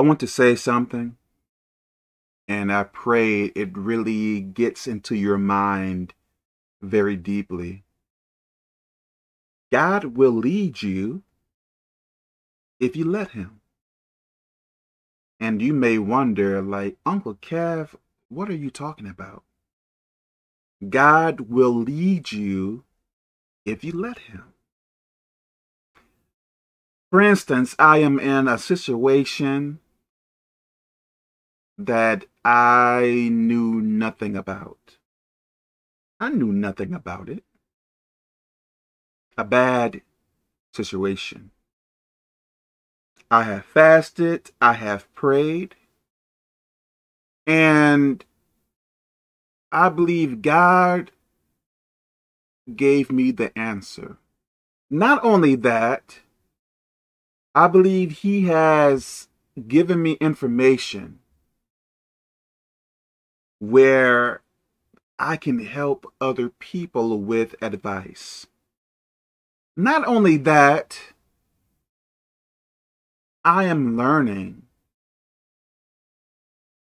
I want to say something, and I pray it really gets into your mind very deeply. God will lead you if you let Him. And you may wonder, like, Uncle Kev, what are you talking about? God will lead you if you let Him. For instance, I am in a situation that I knew nothing about. I knew nothing about it. A bad situation. I have fasted, I have prayed, and I believe God gave me the answer. Not only that, I believe he has given me information where I can help other people with advice. Not only that, I am learning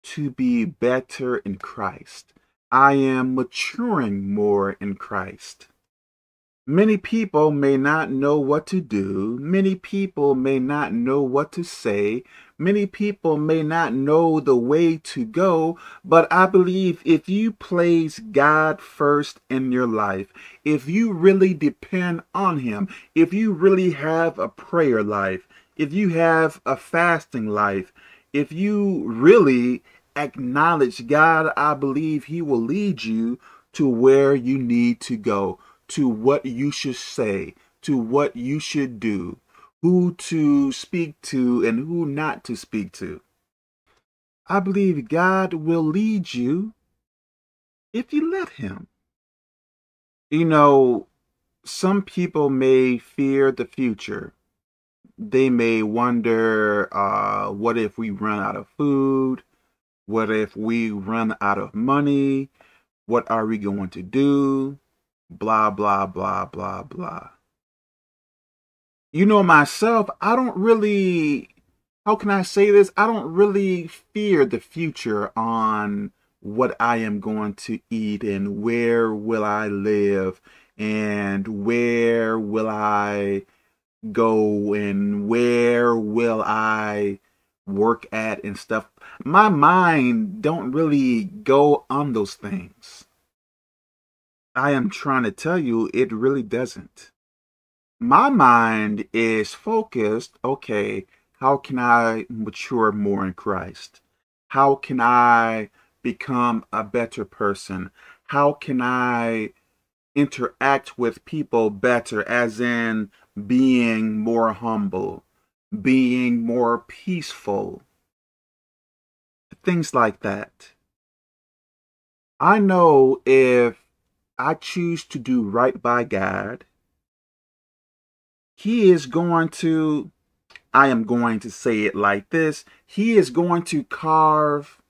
to be better in Christ. I am maturing more in Christ. Many people may not know what to do. Many people may not know what to say. Many people may not know the way to go. But I believe if you place God first in your life, if you really depend on Him, if you really have a prayer life, if you have a fasting life, if you really acknowledge God, I believe He will lead you to where you need to go to what you should say, to what you should do, who to speak to and who not to speak to. I believe God will lead you if you let Him. You know, some people may fear the future. They may wonder, uh, what if we run out of food? What if we run out of money? What are we going to do? Blah, blah, blah, blah, blah. You know, myself, I don't really, how can I say this? I don't really fear the future on what I am going to eat and where will I live and where will I go and where will I work at and stuff. My mind don't really go on those things. I am trying to tell you, it really doesn't. My mind is focused, okay, how can I mature more in Christ? How can I become a better person? How can I interact with people better, as in being more humble, being more peaceful, things like that. I know if I choose to do right by God, He is going to, I am going to say it like this, He is going to carve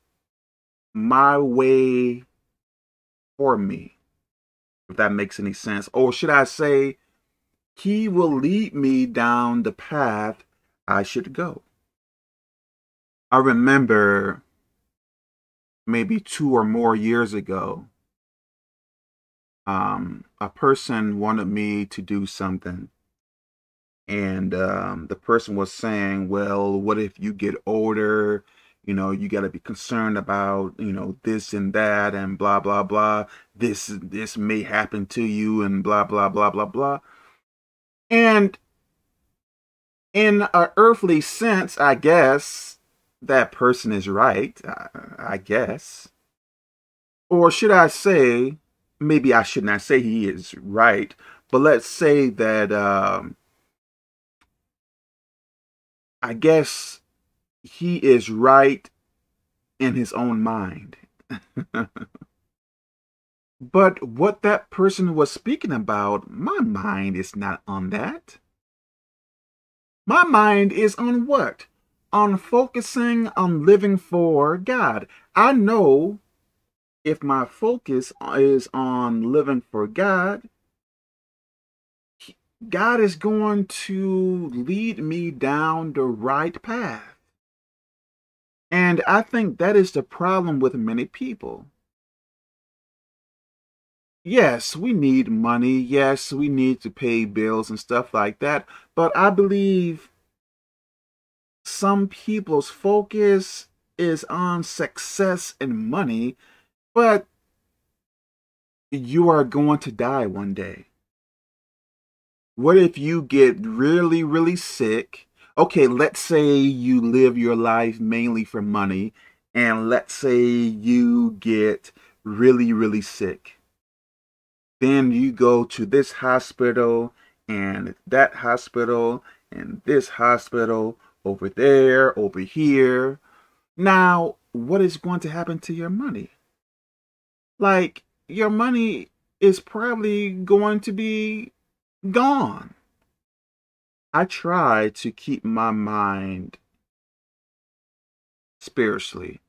my way for me, if that makes any sense. Or should I say, He will lead me down the path I should go. I remember maybe two or more years ago, um, a person wanted me to do something. And um, the person was saying, well, what if you get older? You know, you got to be concerned about, you know, this and that and blah, blah, blah. This, this may happen to you and blah, blah, blah, blah, blah. And in a earthly sense, I guess that person is right. I, I guess. Or should I say, maybe I should not say he is right, but let's say that um, I guess he is right in his own mind. but what that person was speaking about, my mind is not on that. My mind is on what? On focusing on living for God. I know if my focus is on living for God, God is going to lead me down the right path. And I think that is the problem with many people. Yes, we need money. Yes, we need to pay bills and stuff like that. But I believe some people's focus is on success and money, but you are going to die one day. What if you get really, really sick? Okay, let's say you live your life mainly for money, and let's say you get really, really sick. Then you go to this hospital and that hospital and this hospital over there, over here. Now, what is going to happen to your money? Like, your money is probably going to be gone. I try to keep my mind spiritually,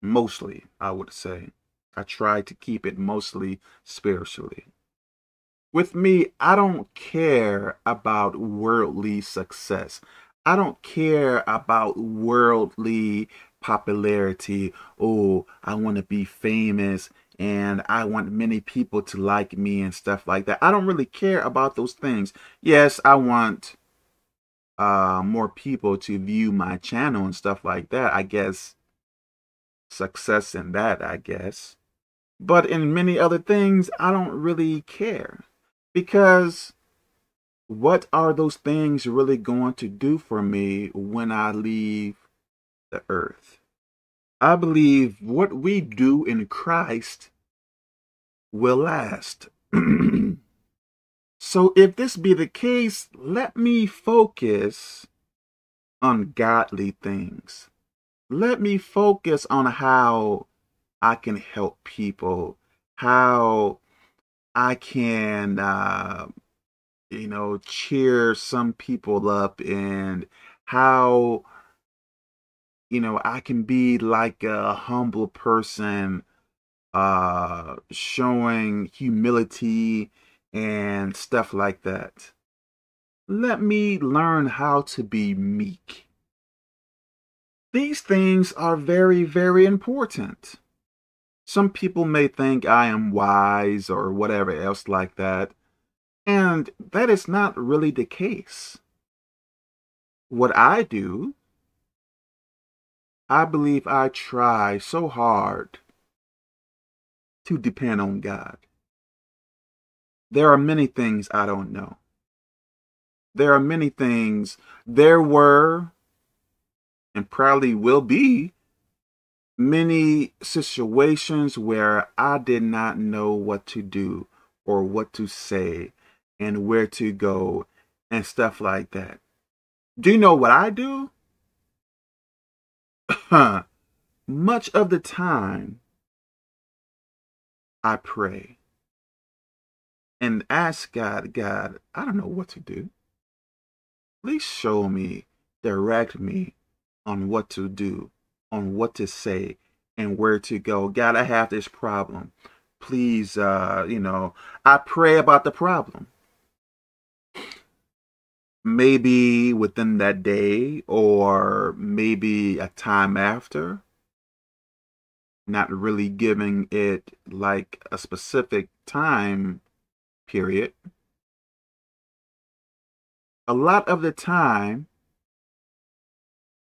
mostly, I would say. I try to keep it mostly spiritually. With me, I don't care about worldly success. I don't care about worldly popularity. Oh, I want to be famous and I want many people to like me and stuff like that. I don't really care about those things. Yes, I want uh, more people to view my channel and stuff like that. I guess success in that, I guess. But in many other things, I don't really care because what are those things really going to do for me when I leave the earth? I believe what we do in Christ will last. so if this be the case, let me focus on godly things. Let me focus on how I can help people, how I can, uh, you know, cheer some people up and how you know, I can be like a humble person, uh, showing humility and stuff like that. Let me learn how to be meek. These things are very, very important. Some people may think I am wise or whatever else like that, and that is not really the case. What I do I believe I try so hard to depend on God. There are many things I don't know. There are many things there were and probably will be many situations where I did not know what to do or what to say and where to go and stuff like that. Do you know what I do? much of the time, I pray and ask God, God, I don't know what to do. Please show me, direct me on what to do, on what to say, and where to go. God, I have this problem. Please, uh, you know, I pray about the problem maybe within that day or maybe a time after not really giving it like a specific time period. A lot of the time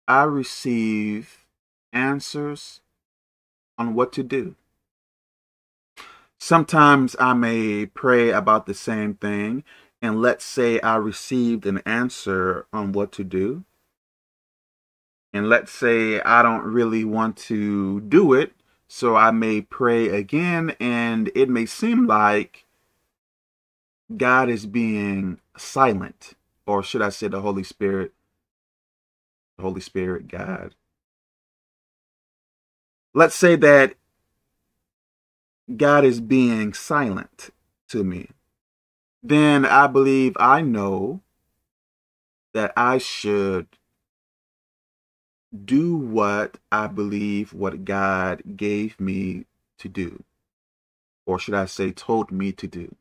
i receive answers on what to do. Sometimes i may pray about the same thing and let's say I received an answer on what to do, and let's say I don't really want to do it, so I may pray again, and it may seem like God is being silent, or should I say the Holy Spirit, the Holy Spirit, God. Let's say that God is being silent to me then I believe I know that I should do what I believe what God gave me to do. Or should I say, told me to do.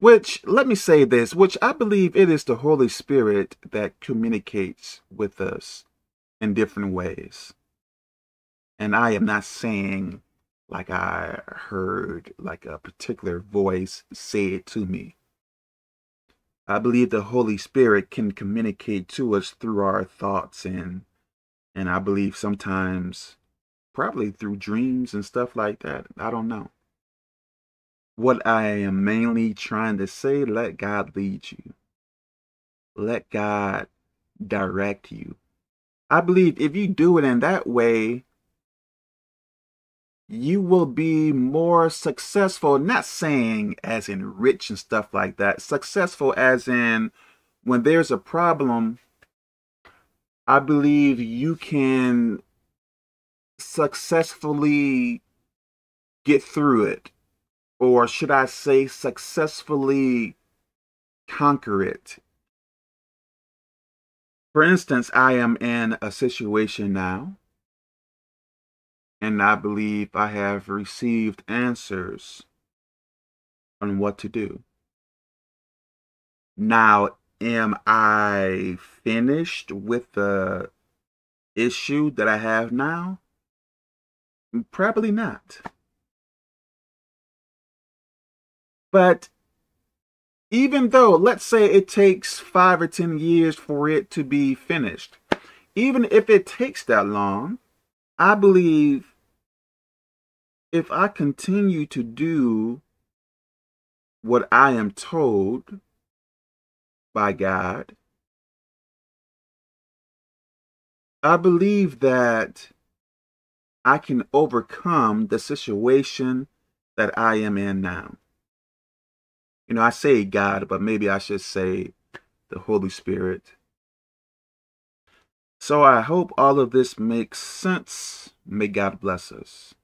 Which, let me say this, which I believe it is the Holy Spirit that communicates with us in different ways. And I am not saying like I heard like a particular voice say it to me. I believe the Holy Spirit can communicate to us through our thoughts and and I believe sometimes probably through dreams and stuff like that. I don't know. What I am mainly trying to say, let God lead you. Let God direct you. I believe if you do it in that way, you will be more successful. Not saying as in rich and stuff like that. Successful as in when there's a problem, I believe you can successfully get through it. Or should I say, successfully conquer it. For instance, I am in a situation now and I believe I have received answers on what to do. Now, am I finished with the issue that I have now? Probably not. But even though, let's say it takes five or 10 years for it to be finished, even if it takes that long, I believe if I continue to do what I am told by God, I believe that I can overcome the situation that I am in now. You know, I say God, but maybe I should say the Holy Spirit. So I hope all of this makes sense. May God bless us.